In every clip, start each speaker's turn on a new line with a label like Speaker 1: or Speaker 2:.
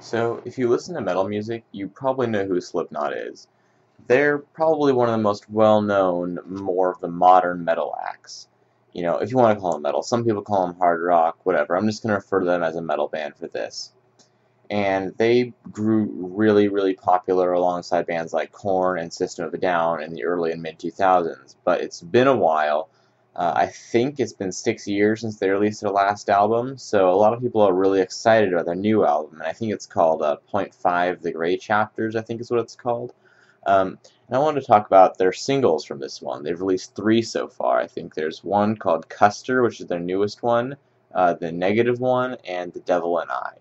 Speaker 1: So, if you listen to metal music, you probably know who Slipknot is. They're probably one of the most well-known, more of the modern metal acts. You know, if you want to call them metal. Some people call them hard rock, whatever. I'm just going to refer to them as a metal band for this. And they grew really, really popular alongside bands like Korn and System of a Down in the early and mid 2000s. But it's been a while, uh, I think it's been six years since they released their last album, so a lot of people are really excited about their new album, and I think it's called uh, Point Five: The Gray Chapters. I think is what it's called. Um, and I wanted to talk about their singles from this one. They've released three so far. I think there's one called Custer, which is their newest one, uh, the Negative one, and The Devil and I.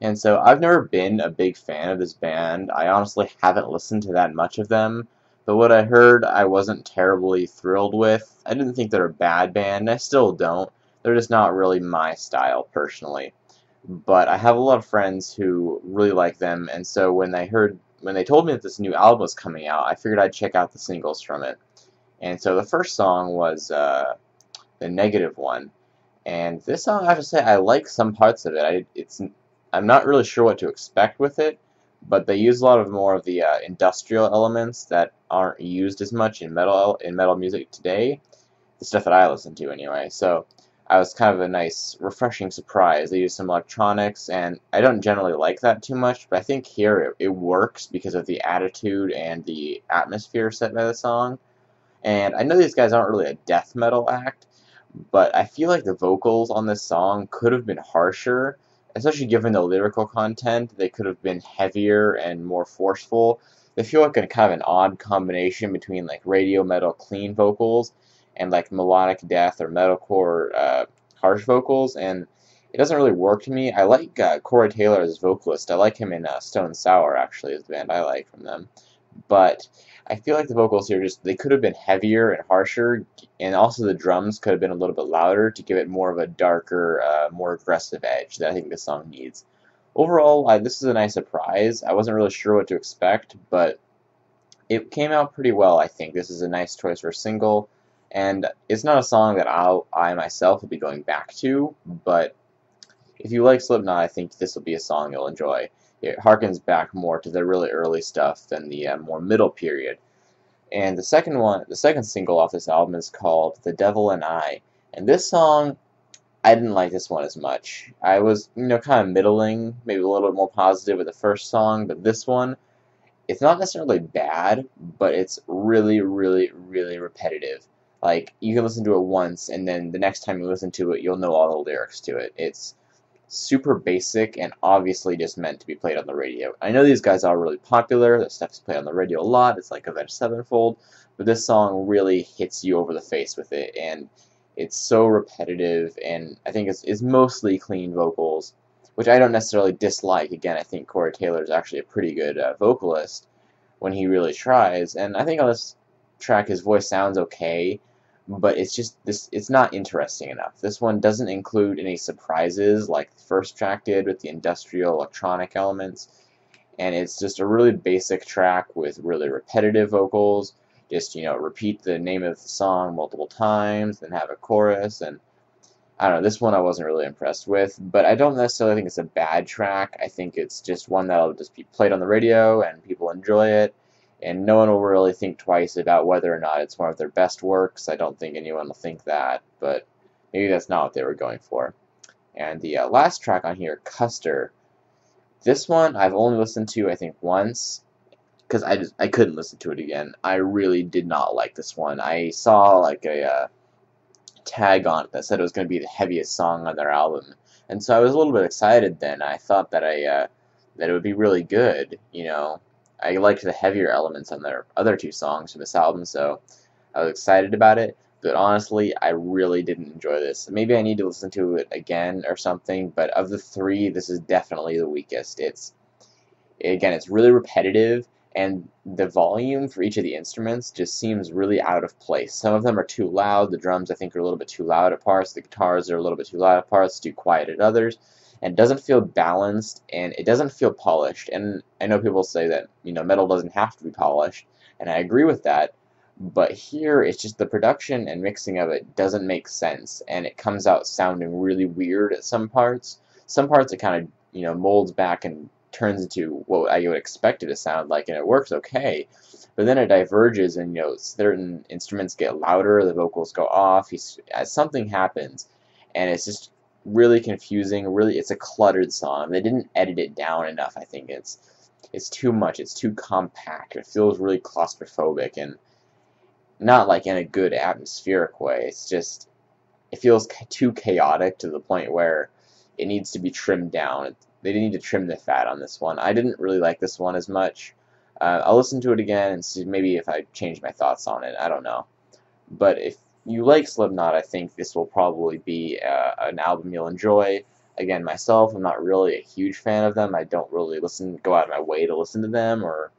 Speaker 1: And so I've never been a big fan of this band. I honestly haven't listened to that much of them. But what I heard, I wasn't terribly thrilled with. I didn't think they're a bad band, I still don't. They're just not really my style, personally. But I have a lot of friends who really like them, and so when they heard, when they told me that this new album was coming out, I figured I'd check out the singles from it. And so the first song was uh, the negative one, and this song, I have to say, I like some parts of it. I, it's, I'm not really sure what to expect with it, but they use a lot of more of the uh, industrial elements that aren't used as much in metal in metal music today. The stuff that I listen to anyway. So I was kind of a nice, refreshing surprise. They use some electronics, and I don't generally like that too much, but I think here it, it works because of the attitude and the atmosphere set by the song. And I know these guys aren't really a death metal act, but I feel like the vocals on this song could have been harsher especially given the lyrical content, they could have been heavier and more forceful. They feel like a kind of an odd combination between like radio metal clean vocals and like melodic death or metalcore uh, harsh vocals, and it doesn't really work to me. I like uh, Corey Taylor as vocalist. I like him in uh, Stone Sour actually, is the band I like from them, but I feel like the vocals here just they could have been heavier and harsher, and also the drums could have been a little bit louder to give it more of a darker, uh, more aggressive edge that I think the song needs. Overall, I, this is a nice surprise. I wasn't really sure what to expect, but it came out pretty well. I think this is a nice choice for a single, and it's not a song that I'll, I myself will be going back to, but if you like Slipknot, I think this will be a song you'll enjoy it harkens back more to the really early stuff than the uh, more middle period. And the second one, the second single off this album is called "The Devil and I," and this song, I didn't like this one as much. I was, you know, kind of middling, maybe a little bit more positive with the first song, but this one, it's not necessarily bad, but it's really, really, really repetitive. Like you can listen to it once, and then the next time you listen to it, you'll know all the lyrics to it. It's super basic and obviously just meant to be played on the radio. I know these guys are really popular, their stuff is played on the radio a lot, it's like Avenged Sevenfold, but this song really hits you over the face with it, and it's so repetitive, and I think it's, it's mostly clean vocals, which I don't necessarily dislike. Again, I think Corey Taylor is actually a pretty good uh, vocalist when he really tries, and I think on this track his voice sounds okay, but it's just this it's not interesting enough. This one doesn't include any surprises like the first track did with the industrial electronic elements and it's just a really basic track with really repetitive vocals. Just, you know, repeat the name of the song multiple times, then have a chorus and I don't know, this one I wasn't really impressed with, but I don't necessarily think it's a bad track. I think it's just one that'll just be played on the radio and people enjoy it and no one will really think twice about whether or not it's one of their best works. I don't think anyone will think that, but maybe that's not what they were going for. And the uh, last track on here, Custer. This one I've only listened to I think once because I just I couldn't listen to it again. I really did not like this one. I saw like a uh, tag on it that said it was going to be the heaviest song on their album, and so I was a little bit excited. Then I thought that I uh, that it would be really good, you know, I liked the heavier elements on their other two songs from this album, so I was excited about it. But honestly, I really didn't enjoy this. Maybe I need to listen to it again or something. But of the three, this is definitely the weakest. It's again, it's really repetitive, and the volume for each of the instruments just seems really out of place. Some of them are too loud. The drums, I think, are a little bit too loud at parts. The guitars are a little bit too loud at parts, too quiet at others and doesn't feel balanced and it doesn't feel polished. And I know people say that, you know, metal doesn't have to be polished, and I agree with that. But here, it's just the production and mixing of it doesn't make sense, and it comes out sounding really weird at some parts. Some parts it kind of, you know, molds back into turns into what I would expect it to sound like, and it works okay. But then it diverges, and you know certain instruments get louder, the vocals go off. He's, something happens, and it's just really confusing. Really, it's a cluttered song. They didn't edit it down enough. I think it's it's too much. It's too compact. It feels really claustrophobic and not like in a good atmospheric way. It's just it feels too chaotic to the point where it needs to be trimmed down. They need to trim the fat on this one. I didn't really like this one as much. Uh, I'll listen to it again and see maybe if I change my thoughts on it. I don't know. But if you like Slipknot, I think this will probably be uh, an album you'll enjoy. Again, myself, I'm not really a huge fan of them. I don't really listen, go out of my way to listen to them or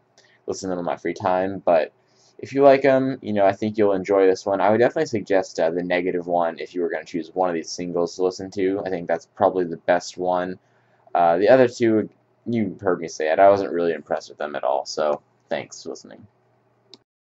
Speaker 1: listen to them in my free time. But if you like them, you know, I think you'll enjoy this one. I would definitely suggest uh, the negative one if you were going to choose one of these singles to listen to. I think that's probably the best one. Uh, the other two, you heard me say it. I wasn't really impressed with them at all. So thanks for listening.